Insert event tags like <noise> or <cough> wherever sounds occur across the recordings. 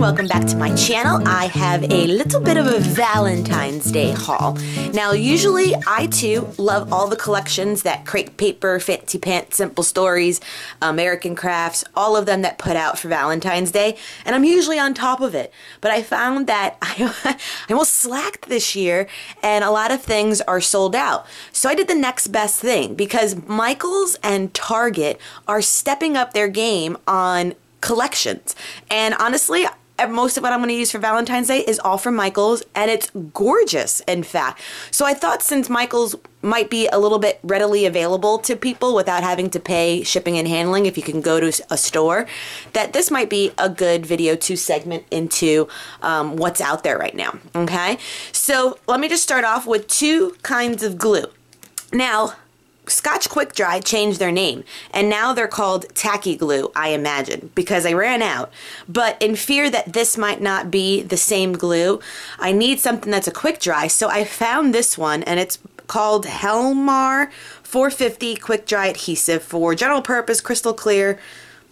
and welcome back to my channel. I have a little bit of a Valentine's Day haul. Now usually I too love all the collections that Crate Paper, Fancy Pants, Simple Stories, American Crafts, all of them that put out for Valentine's Day and I'm usually on top of it. But I found that <laughs> I, I almost slacked this year and a lot of things are sold out. So I did the next best thing because Michaels and Target are stepping up their game on collections. And honestly, most of what I'm going to use for Valentine's Day is all from Michaels, and it's gorgeous, in fact. So I thought since Michaels might be a little bit readily available to people without having to pay shipping and handling if you can go to a store, that this might be a good video to segment into um, what's out there right now. Okay, so let me just start off with two kinds of glue. Now, Scotch Quick Dry changed their name, and now they're called Tacky Glue, I imagine, because I ran out. But in fear that this might not be the same glue, I need something that's a quick dry, so I found this one, and it's called Helmar 450 Quick Dry Adhesive for general purpose, crystal clear,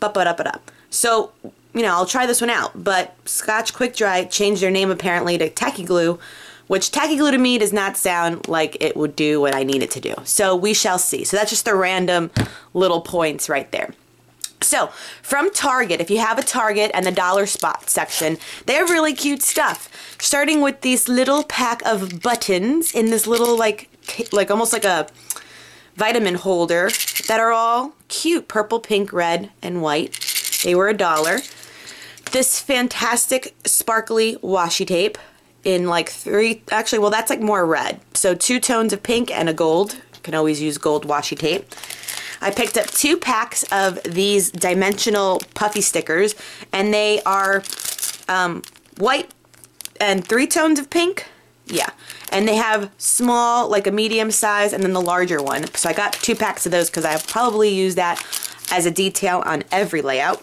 but but up it up. So, you know, I'll try this one out, but Scotch Quick Dry changed their name apparently to Tacky Glue, which tacky glue to me does not sound like it would do what I need it to do. So we shall see. So that's just the random little points right there. So, from Target, if you have a Target and the dollar spot section, they have really cute stuff. Starting with these little pack of buttons in this little, like, like almost like a vitamin holder that are all cute purple, pink, red, and white. They were a dollar. This fantastic sparkly washi tape in like three, actually, well, that's like more red. So two tones of pink and a gold. You can always use gold washi tape. I picked up two packs of these dimensional puffy stickers, and they are um, white and three tones of pink. Yeah. And they have small, like a medium size, and then the larger one. So I got two packs of those because I probably use that as a detail on every layout.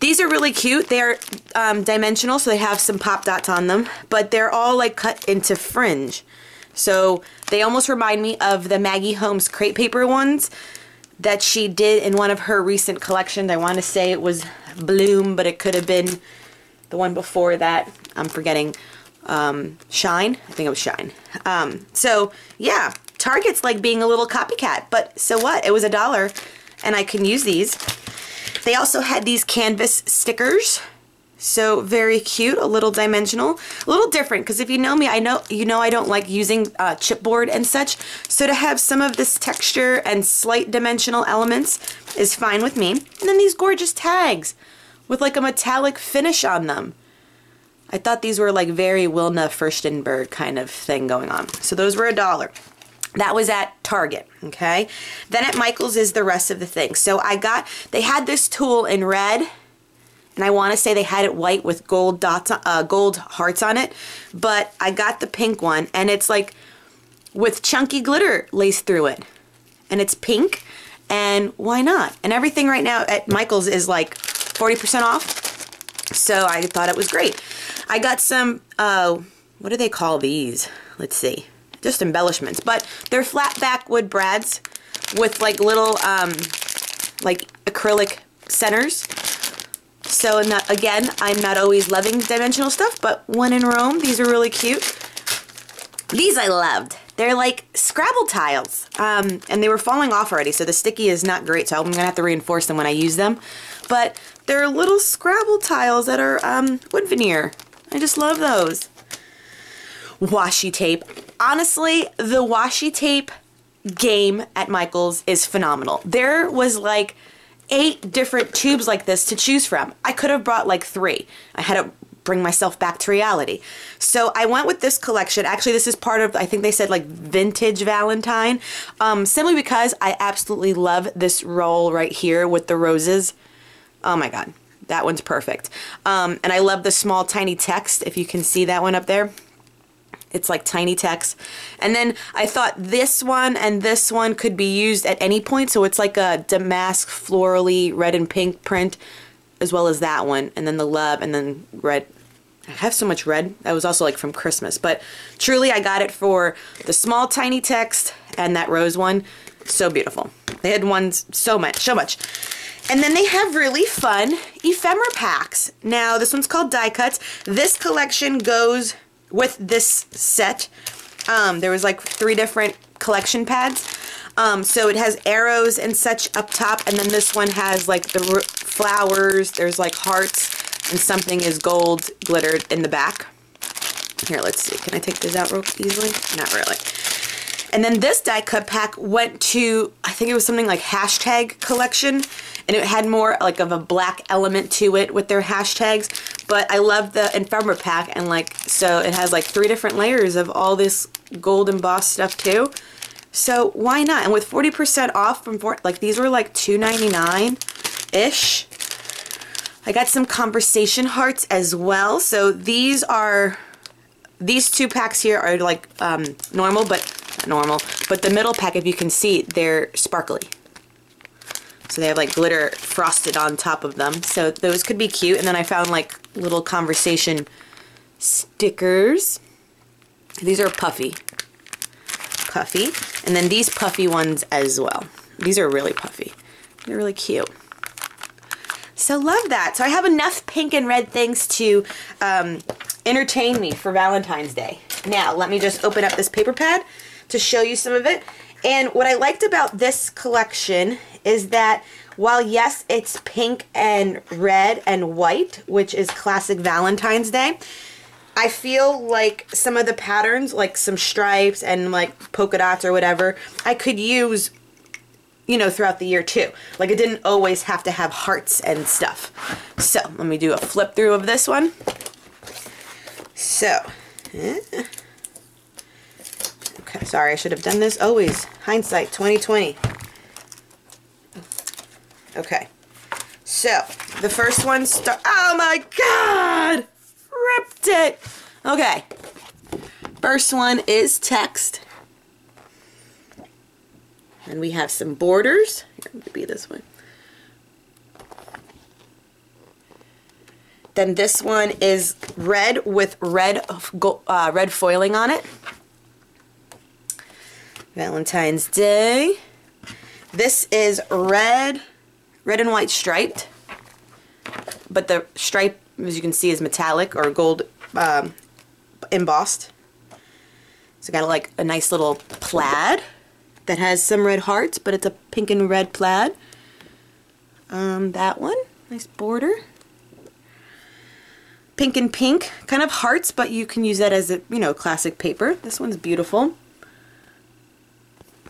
These are really cute. They're um, dimensional, so they have some pop dots on them, but they're all like cut into fringe. So they almost remind me of the Maggie Holmes crepe paper ones that she did in one of her recent collections. I want to say it was Bloom, but it could have been the one before that. I'm forgetting. Um, Shine? I think it was Shine. Um, so, yeah, Target's like being a little copycat, but so what? It was a dollar, and I can use these. They also had these canvas stickers. So very cute, a little dimensional, a little different because if you know me, I know you know I don't like using uh, chipboard and such. So to have some of this texture and slight dimensional elements is fine with me. And then these gorgeous tags with like a metallic finish on them. I thought these were like very Wilna Furstenberg kind of thing going on. So those were a dollar. That was at Target, okay? Then at Michael's is the rest of the thing. So I got, they had this tulle in red, and I want to say they had it white with gold dots, uh, gold hearts on it, but I got the pink one, and it's like with chunky glitter laced through it. And it's pink, and why not? And everything right now at Michael's is like 40% off, so I thought it was great. I got some, uh, what do they call these? Let's see just embellishments. But they're flat back wood brads with like little um, like acrylic centers. So not, again, I'm not always loving dimensional stuff, but when in Rome, these are really cute. These I loved. They're like Scrabble tiles, um, and they were falling off already, so the sticky is not great, so I'm going to have to reinforce them when I use them. But they're little Scrabble tiles that are um, wood veneer. I just love those. Washi tape honestly, the washi tape game at Michael's is phenomenal. There was like eight different tubes like this to choose from. I could have brought like three. I had to bring myself back to reality. So I went with this collection. Actually, this is part of, I think they said like vintage Valentine, um, simply because I absolutely love this roll right here with the roses. Oh my God, that one's perfect. Um, and I love the small tiny text, if you can see that one up there. It's like tiny text. And then I thought this one and this one could be used at any point. So it's like a damask florally red and pink print as well as that one. And then the love and then red. I have so much red. That was also like from Christmas. But truly I got it for the small tiny text and that rose one. So beautiful. They had ones so much, so much. And then they have really fun ephemera packs. Now, this one's called Die Cuts. This collection goes with this set. Um, there was like three different collection pads. Um, so it has arrows and such up top, and then this one has like the flowers, there's like hearts, and something is gold glittered in the back. Here, let's see. Can I take this out real easily? Not really. And then this die cut pack went to, think it was something like hashtag collection. And it had more like of a black element to it with their hashtags. But I love the ephemera pack. And like, so it has like three different layers of all this gold embossed stuff too. So why not? And with 40% off from, four, like these were like $2.99-ish. I got some conversation hearts as well. So these are, these two packs here are like um, normal, but normal. But the middle pack, if you can see, they're sparkly. So they have like glitter frosted on top of them. So those could be cute. And then I found like little conversation stickers. These are puffy. Puffy. And then these puffy ones as well. These are really puffy. They're really cute. So love that. So I have enough pink and red things to um, entertain me for Valentine's Day. Now, let me just open up this paper pad to show you some of it. And what I liked about this collection is that while yes, it's pink and red and white, which is classic Valentine's Day, I feel like some of the patterns, like some stripes and like polka dots or whatever, I could use, you know, throughout the year too. Like it didn't always have to have hearts and stuff. So let me do a flip through of this one. So, eh. Sorry, I should have done this always. Hindsight 2020. Okay. So, the first one start. Oh my god! Ripped it! Okay. First one is text. And we have some borders. Let me be this one. Then this one is red with red uh, red foiling on it. Valentine's Day. This is red red and white striped, but the stripe, as you can see, is metallic or gold um, embossed. So got like a nice little plaid that has some red hearts, but it's a pink and red plaid. Um, that one, nice border. Pink and pink, kind of hearts, but you can use that as a, you know, classic paper. This one's beautiful.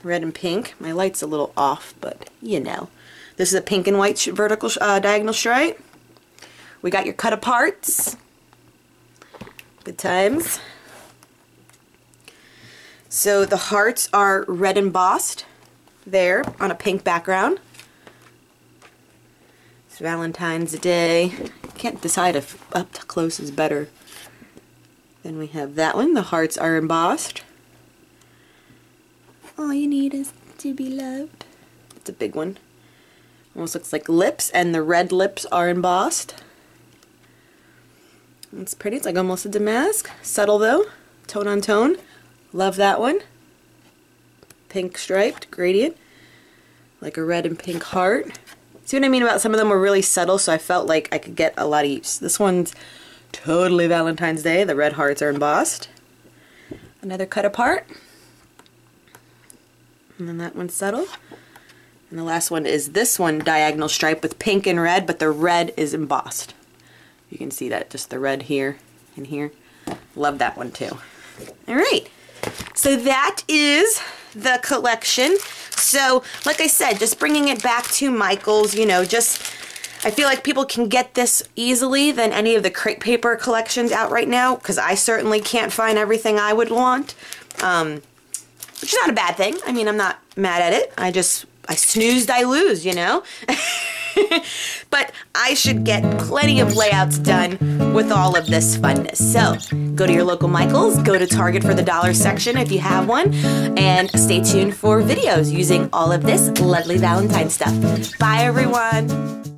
Red and pink. My light's a little off, but you know. This is a pink and white vertical uh, diagonal stripe. We got your cut aparts. Good times. So the hearts are red embossed there on a pink background. It's Valentine's Day. Can't decide if up close is better. Then we have that one. The hearts are embossed. All you need is to be loved. It's a big one. Almost looks like lips, and the red lips are embossed. It's pretty. It's like almost a damask. Subtle though. Tone on tone. Love that one. Pink striped gradient. Like a red and pink heart. See what I mean about some of them were really subtle, so I felt like I could get a lot of use. This one's totally Valentine's Day. The red hearts are embossed. Another cut apart. And then that one's settled. And the last one is this one, diagonal stripe with pink and red, but the red is embossed. You can see that, just the red here and here. Love that one too. All right, so that is the collection. So, like I said, just bringing it back to Michael's, you know, just, I feel like people can get this easily than any of the Crate Paper collections out right now, because I certainly can't find everything I would want. Um, which is not a bad thing. I mean, I'm not mad at it. I just I snoozed, I lose, you know? <laughs> but I should get plenty of layouts done with all of this funness. So go to your local Michaels, go to Target for the dollar section if you have one, and stay tuned for videos using all of this lovely Valentine stuff. Bye, everyone.